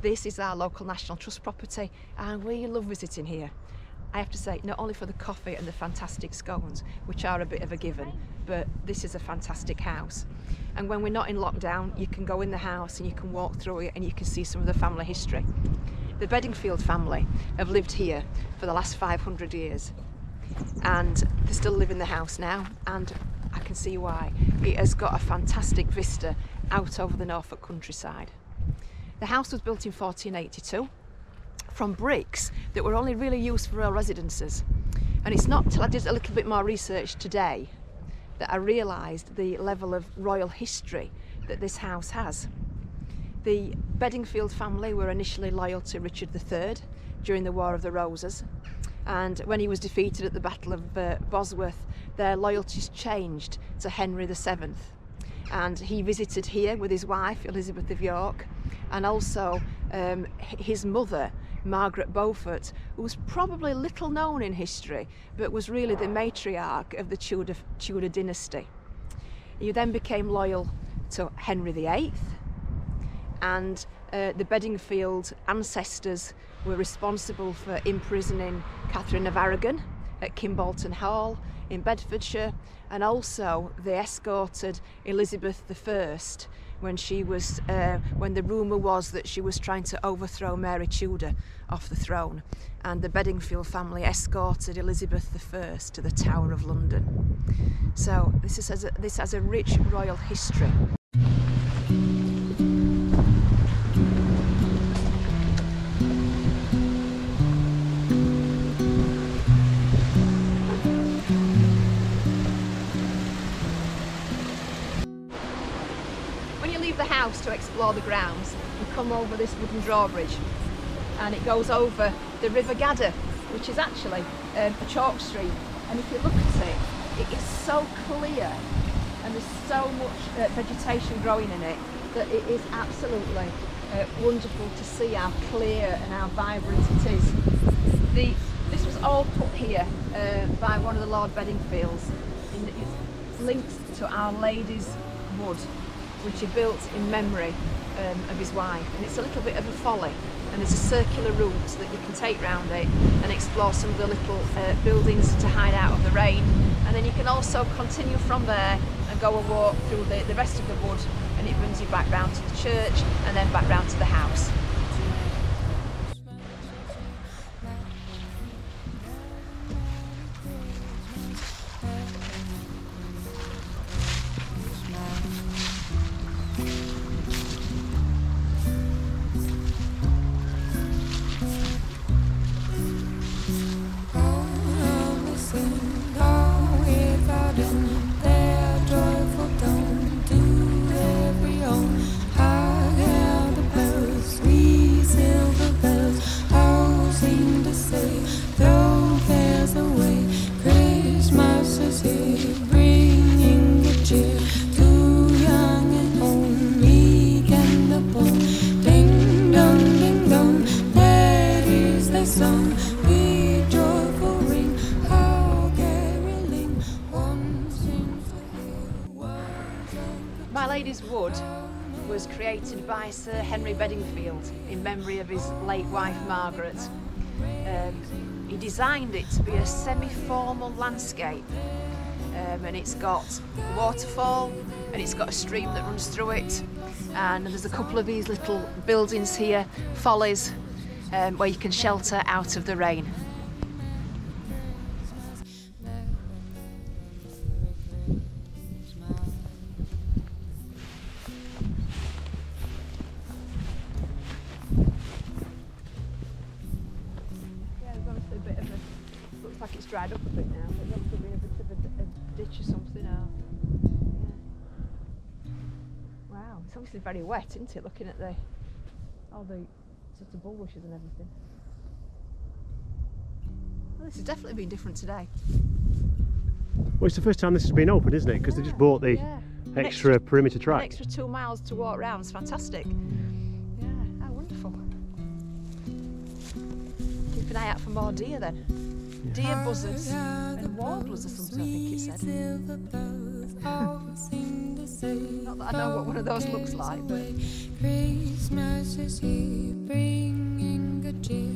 This is our local National Trust property and we love visiting here. I have to say, not only for the coffee and the fantastic scones, which are a bit of a given, but this is a fantastic house. And when we're not in lockdown, you can go in the house and you can walk through it and you can see some of the family history. The Bedingfield family have lived here for the last 500 years and they still live in the house now and I can see why. It has got a fantastic vista out over the Norfolk countryside. The house was built in 1482 from bricks that were only really used for royal residences. And it's not till I did a little bit more research today that I realised the level of royal history that this house has. The Bedingfield family were initially loyal to Richard III during the War of the Roses and when he was defeated at the Battle of uh, Bosworth their loyalties changed to Henry VII and he visited here with his wife Elizabeth of York and also um, his mother Margaret Beaufort who was probably little known in history but was really the matriarch of the Tudor, Tudor dynasty. He then became loyal to Henry VIII and uh, the Bedingfield ancestors were responsible for imprisoning Catherine of Aragon at Kimbolton Hall in Bedfordshire, and also they escorted Elizabeth I when she was uh, when the rumor was that she was trying to overthrow Mary Tudor off the throne. And the Bedingfield family escorted Elizabeth I to the Tower of London. So this is as a, this has a rich royal history. House to explore the grounds, you come over this wooden drawbridge and it goes over the River Gadder, which is actually um, a chalk stream. And if you look at it, it is so clear and there's so much uh, vegetation growing in it that it is absolutely uh, wonderful to see how clear and how vibrant it is. The, this was all put here uh, by one of the Lord Bedingfields. it's linked to Our Lady's Wood which he built in memory um, of his wife. And it's a little bit of a folly. And there's a circular route that you can take round it and explore some of the little uh, buildings to hide out of the rain. And then you can also continue from there and go and walk through the, the rest of the wood and it brings you back round to the church and then back round to the house. Lady's Wood was created by Sir Henry Bedingfield in memory of his late wife Margaret. Um, he designed it to be a semi-formal landscape um, and it's got a waterfall and it's got a stream that runs through it and there's a couple of these little buildings here, follies, um, where you can shelter out of the rain. Dried up a bit now, but there could be a bit of a, a ditch or something. Or, yeah. Wow, it's obviously very wet, isn't it? Looking at the all the sort of bulrushes and everything. Well, this has definitely been different today. Well, it's the first time this has been open, isn't it? Because yeah, they just bought the yeah. extra, extra, perimeter track. An extra two miles to walk around. It's fantastic. Yeah, how wonderful. Keep an eye out for more deer then deer buzzards and warblers or something, I think it said. Not that I know what one of those looks like, but Christmas is here, bringing good cheer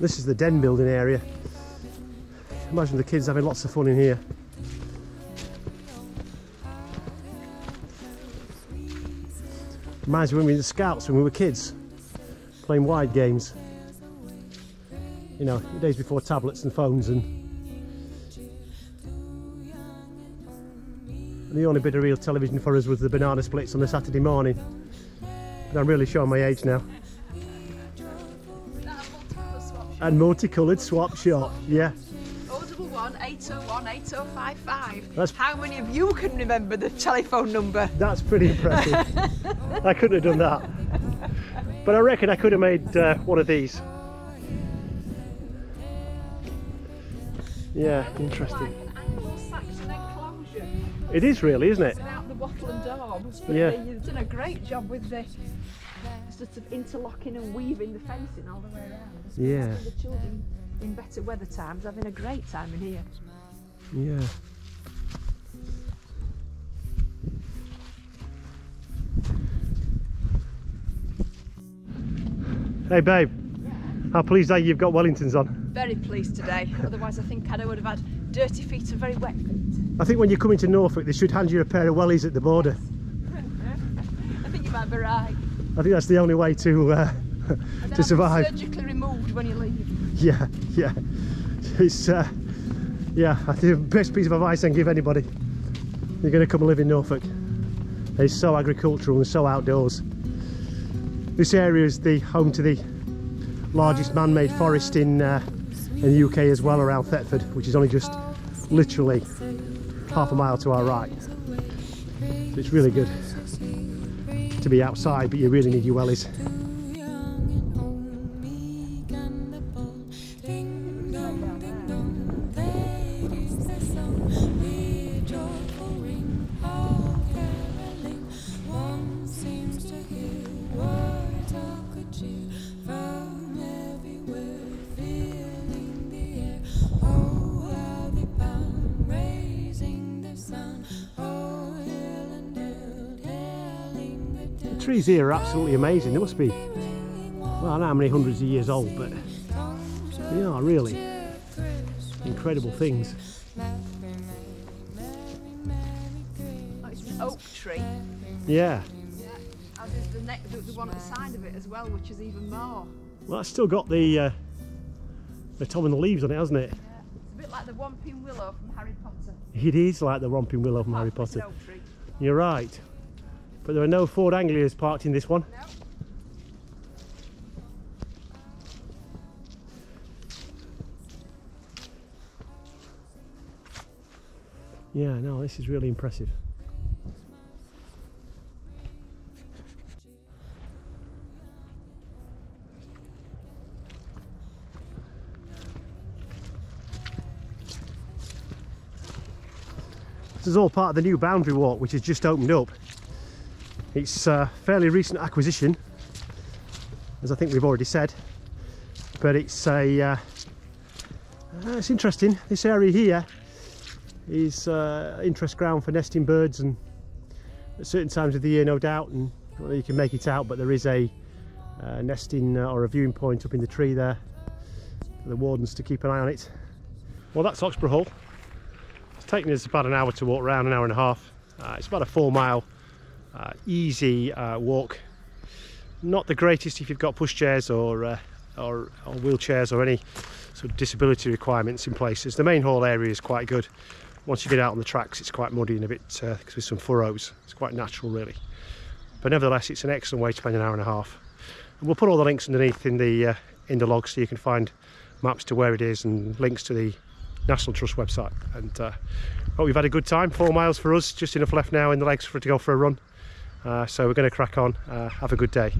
This is the den building area. Imagine the kids having lots of fun in here. Reminds me when we were the scouts when we were kids, playing wide games. You know, the days before tablets and phones and And the only bit of real television for us was the banana splits on a Saturday morning. But I'm really showing my age now. And multicoloured swap shop, yeah. 011 801 8055. That's- How many of you can remember the telephone number? That's pretty impressive. I couldn't have done that. But I reckon I could have made uh, one of these. Yeah, interesting. Like an Anglo-Saxon enclosure. It is really, isn't it? Wattle and daub. Yeah. You've done a great job with the sort of interlocking and weaving the fencing all the way around. Yeah. The children in better weather times having a great time in here. Yeah. Hey babe, how pleased are you you've got Wellingtons on? Very pleased today. Otherwise, I think I would have had dirty feet and very wet feet. I think when you come into Norfolk they should hand you a pair of wellies at the border. I think you might be right. I think that's the only way to uh, to survive. Surgically removed when you leave. Yeah, yeah. It's uh, yeah. I think the best piece of advice I can give anybody: you're going to come and live in Norfolk. It's so agricultural and so outdoors. This area is the home to the largest man-made forest in uh, in the UK as well, around Thetford, which is only just literally half a mile to our right. So it's really good to be outside, but you really need your wellies. Trees here are absolutely amazing. They must be, well, I don't know how many hundreds of years old, but they are really incredible things. Oh, it's an oak tree. Yeah. As is the, neck, the, the one at the side of it as well, which is even more. Well, it's still got the uh, the Tom and the leaves on it, hasn't it? Yeah. It's a bit like the Whomping Willow from Harry Potter. It is like the Whomping Willow from Harry Potter. it's an oak tree. You're right. But there are no Ford Anglias parked in this one. No. Yeah, no, this is really impressive. This is all part of the new boundary walk which has just opened up. It's a fairly recent acquisition, as I think we've already said, but it's a uh, uh, it's interesting. This area here is uh, interest ground for nesting birds and at certain times of the year no doubt and well, you can make it out but there is a uh, nesting uh, or a viewing point up in the tree there for the wardens to keep an eye on it. Well that's Oxburgh Hall. It's taken us about an hour to walk around, an hour and a half. Uh, it's about a four mile uh, easy uh, walk not the greatest if you've got pushchairs or, uh, or or wheelchairs or any sort of disability requirements in places. The main hall area is quite good. Once you get out on the tracks, it's quite muddy and a bit uh, with some furrows. It's quite natural, really. But nevertheless, it's an excellent way to spend an hour and a half. And we'll put all the links underneath in the uh, in the log so you can find maps to where it is and links to the National Trust website. And uh, well, we've had a good time. Four miles for us, just enough left now in the legs for it to go for a run. Uh, so we're going to crack on. Uh, have a good day.